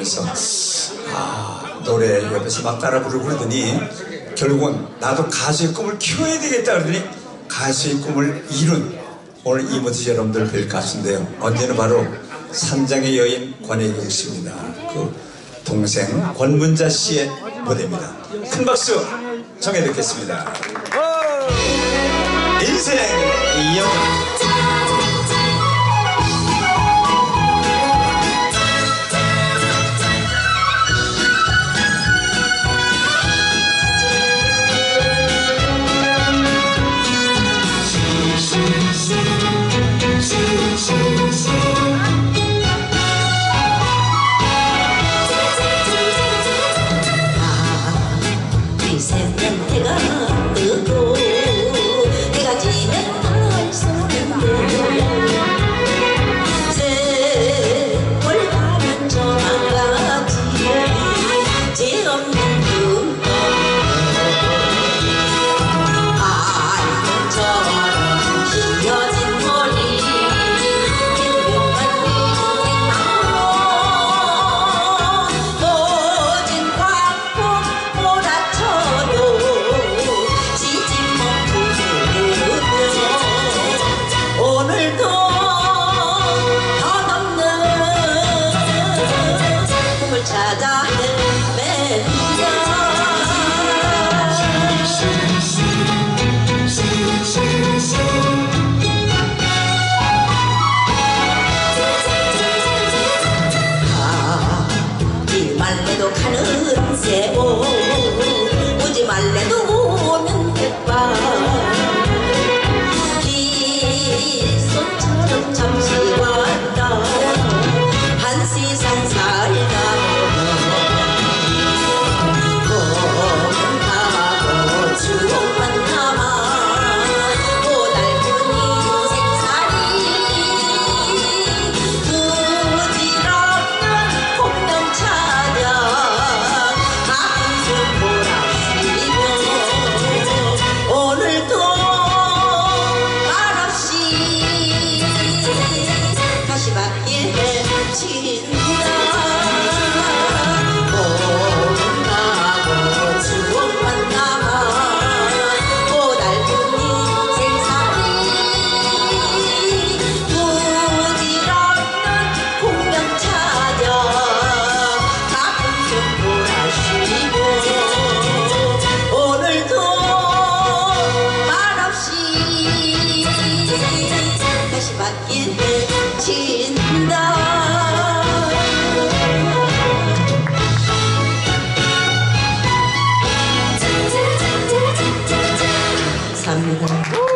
하면서 아 노래 옆에서 막 따라 부르고 그러더니 결국은 나도 가수의 꿈을 키워야 되겠다 그러더니 가수의 꿈을 이룬 오늘 이모티 여러분들 뵐 가수인데요. 언제는 바로 산장의 여인 권혜경 씨입니다. 그 동생 권문자 씨의 무대입니다. 큰 박수 청해 듣겠습니다. 인생 이새 감사합니다.